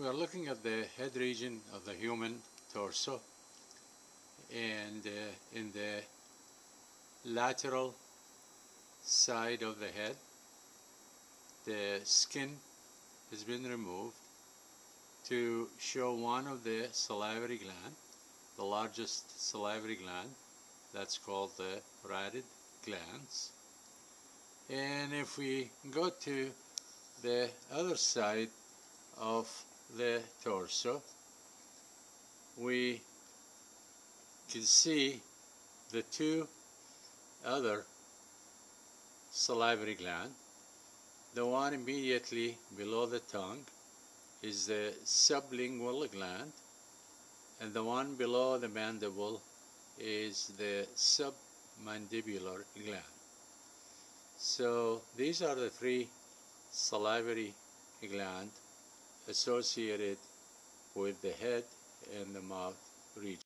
We are looking at the head region of the human torso and uh, in the lateral side of the head the skin has been removed to show one of the salivary gland, the largest salivary gland, that's called the parotid glands. And if we go to the other side of the torso, we can see the two other salivary gland. The one immediately below the tongue is the sublingual gland and the one below the mandible is the submandibular gland. So these are the three salivary gland associated with the head and the mouth region.